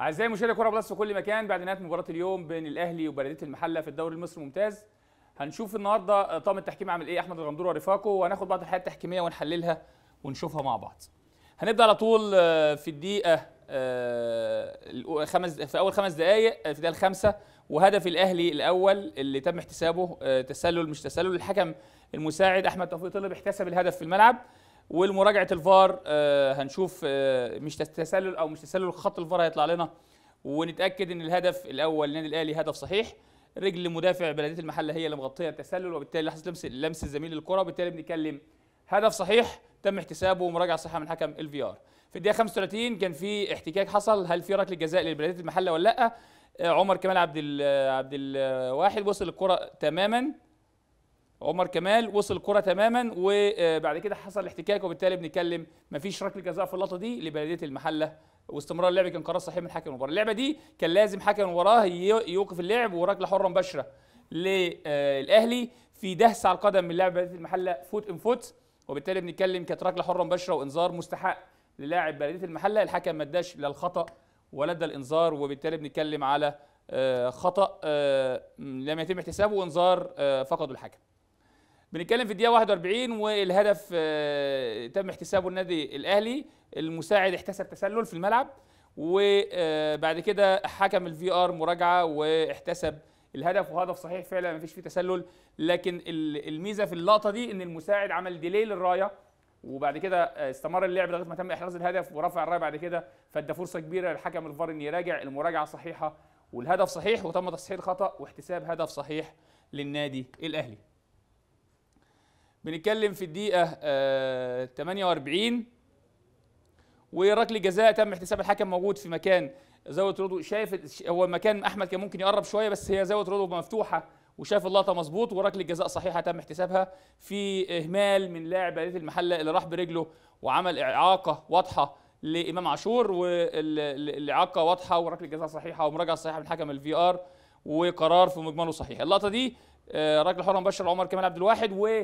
أعزائي مشاهدي كرة بلس في كل مكان بعد نهاية مباراة اليوم بين الأهلي وبلدية المحلة في الدوري المصري الممتاز هنشوف النهارده طاقم التحكيم عامل إيه أحمد الغندور ورفاقه وهناخد بعض الحالات التحكيمية ونحللها ونشوفها مع بعض. هنبدأ على طول آه، في الدقيقة آه، خمس في أول خمس دقائق في الدقيقة الخامسة وهدف الأهلي الأول اللي تم احتسابه آه، تسلل مش تسلل الحكم المساعد أحمد توفيق طلب احتسب الهدف في الملعب. والمراجعة الفار آه، هنشوف آه، مش تس- تسلل أو مش تسلل خط الفار هيطلع لنا ونتأكد إن الهدف الأول للنادي الأهلي هدف صحيح. رجل مدافع بلدية المحلة هي اللي مغطية التسلل وبالتالي لحظة لمس لمس الزميل للكره وبالتالي بنتكلم هدف صحيح تم احتسابه ومراجعة صحيحة من حكم الفي ار في الدقيقة 35 كان في احتكاك حصل هل في ركلة جزاء لبلدية المحلة ولا لأ؟ آه، عمر كمال عبد عبد الواحد وصل الكرة تماما. عمر كمال وصل الكرة تماما وبعد كده حصل احتكاك وبالتالي بنتكلم مفيش ركله جزاء في اللقطة دي لبلدية المحلة. واستمرار اللعب كان قرار صحيح من حكم المباراة. اللعبة دي كان لازم حكم المباراة يوقف اللعب وركلة حرة مباشرة للأهلي في دهس على القدم من لاعب بلدية المحلة foot on foot. وبالتالي بنتكلم كانت ركلة حرة مباشرة وإنذار مستحق للاعب بلدية المحلة. الحكم ما اداش لا الخطأ ولا ادى الإنذار وبالتالي بنتكلم على آه، خطأ آه، لم يتم احتسابه وإنذار آه، فقده الحكم. بنتكلم في الدقيقة 41 والهدف آه، تم احتسابه النادي الأهلي المساعد احتسب تسلل في الملعب وبعد كده حكم الفي ار مراجعة واحتسب الهدف وهدف صحيح فعلا ما فيش فيه تسلل لكن ال- الميزة في اللقطة دي إن المساعد عمل delay للراية وبعد كده آه، استمر اللعب لغاية ما تم إحراز الهدف ورفع الراية بعد كده فادى فرصة كبيرة للحكم الفار إن يراجع المراجعة صحيحة والهدف صحيح وتم تصحيح الخطا واحتساب هدف صحيح للنادي الأهلي. بنتكلم في الدقيقة آه 48 وركله جزاء تم احتساب الحكم موجود في مكان زاوية رضو شايف هو مكان أحمد كان ممكن يقرب شوية بس هي زاوية رضو مفتوحة وشاف اللقطة مظبوط. وركله جزاء صحيحة تم احتسابها في إهمال من لاعب بلدية المحلة اللي راح برجله وعمل إعاقة واضحة لإمام عاشور. والإعاقة واضحة وركله جزاء صحيحة ومراجعة صحيحة من حكم الفي آر وقرار في مجمله صحيح. اللقطة دي آه، ركله حرة مباشرة لعمر كمال عبد الواحد. و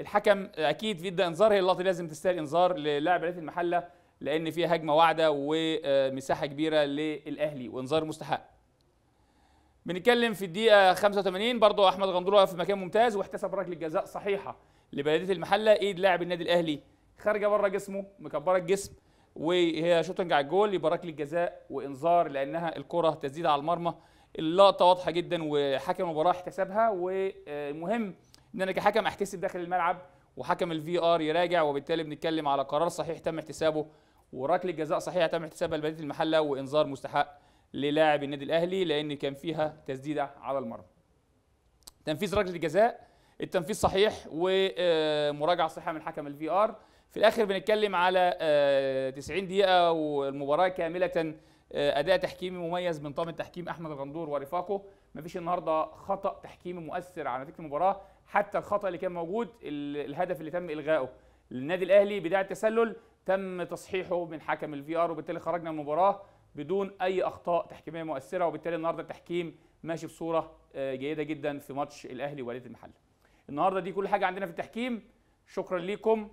الحكم أكيد في إنذار هي اللقطة لازم تستاهل إنذار للاعب بلديه المحلة لأن فيها هجمة واعدة ومساحة كبيرة للأهلي وإنذار مستحق. بنتكلم في الدقيقة 85 برضه أحمد غندور في مكان ممتاز واحتسب ركلة جزاء صحيحة لبلدية المحلة. إيد لاعب النادي الأهلي خارجة بره جسمه مكبرة الجسم وهي شوتنج على الجول يبقى ركلة جزاء وإنذار لأنها الكرة تسديده على المرمى. اللقطة واضحة جدا وحكم المباراة احتسبها والمهم إن أنا كحكم أحتسب داخل الملعب وحكم الفي ار يراجع وبالتالي بنتكلم على قرار صحيح تم احتسابه وركله جزاء صحيحه تم احتسابها لبلديه المحلة وإنذار مستحق للاعب النادي الأهلي لأن كان فيها تسديدة على المرمى. تنفيذ ركله الجزاء التنفيذ صحيح ومراجعه صحيحة من حكم الفي ار في الآخر بنتكلم على آه، 90 دقيقة والمباراة كاملة آه، أداء تحكيمي مميز من طاقم التحكيم أحمد الغندور ورفاقه. مفيش النهارده خطأ تحكيمي مؤثر على نتيجة المباراة. حتى الخطأ اللي كان موجود ال- الهدف اللي تم إلغائه. للنادي الأهلي بدايه التسلل تم تصحيحه من حكم الفي ار وبالتالي خرجنا من المباراة بدون أي أخطاء تحكيمية مؤثرة. وبالتالي النهارده التحكيم ماشي بصورة آه، جيدة جدا في ماتش الأهلي وبلدية المحلة. النهارده دي كل حاجة عندنا في التحكيم. شكرا ليكم.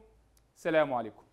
سلام عليكم.